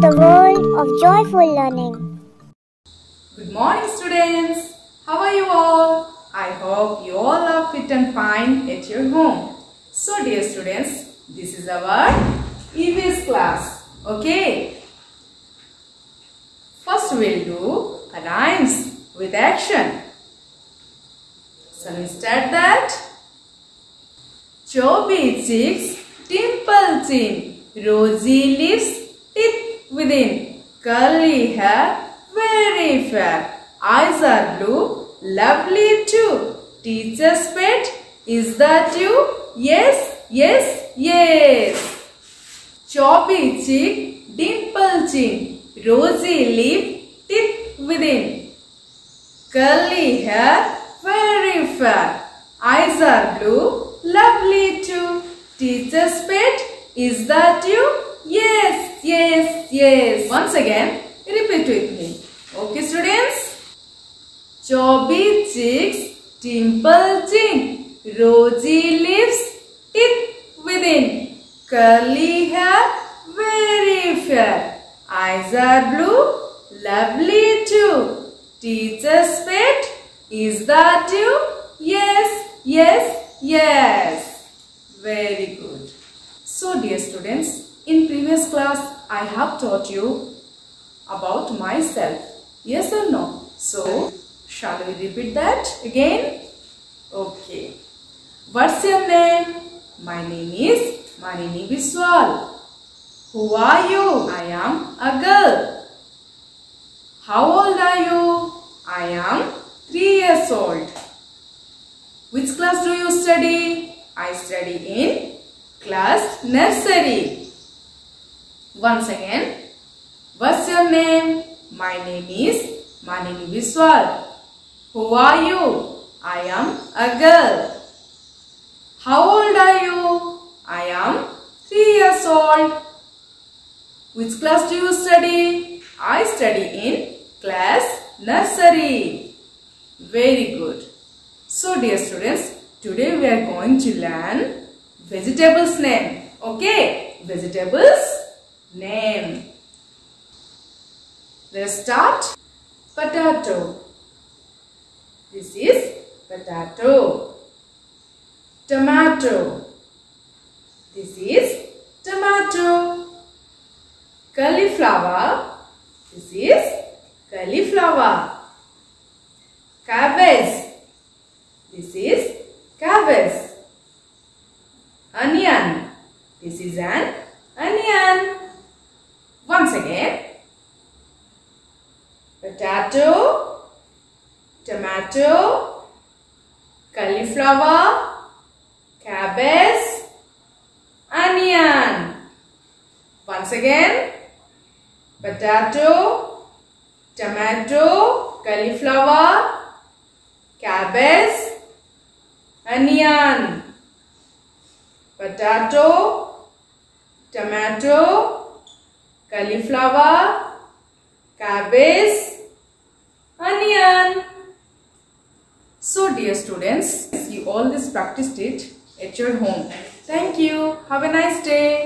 the world of joyful learning. Good morning students. How are you all? I hope you all are fit and fine at your home. So dear students, this is our EVS class. Okay. First we'll do rhymes with action. Shall we start that? Chubby cheeks, dimple chin, rosy teeth within, curly hair, very fair, eyes are blue, lovely too. Teacher's pet, is that you? Yes, yes, yes. Chubby cheek, dimple chin, rosy lip, teeth within, curly hair, very fair, eyes are blue, lovely too. Teacher's pet, is that you? Yes, yes. Once again, repeat with me. Okay, students? Chubby cheeks, dimple chin, rosy lips, teeth within, curly hair, very fair, eyes are blue, lovely too. Teacher's pet, is that you? Yes, yes, yes. Very good. So dear students, in previous class I have taught you about myself. Yes or no? So, shall we repeat that again? Okay. What's your name? My name is Manini Biswal. Who are you? I am a girl. How old are you? I am 3 years old. Which class do you study? I study in class nursery. Once again, what's your name? My name is Manini Biswal. Who are you? I am a girl. How old are you? I am 3 years old. Which class do you study? I study in class nursery. Very good. So dear students, today we are going to learn vegetables name. Okay, vegetables name. Let's start. Potato. This is potato. Tomato. This is tomato. Cauliflower. This is cauliflower. Cabbage. This is cabbage. Onion. This is an onion. Once again. Potato, tomato, cauliflower, cabbage, onion. Once again. Potato, tomato, cauliflower, cabbage, onion, potato, tomato, cauliflower, cabbage, So dear students, you all this practiced it at your home. Thank you. Have a nice day.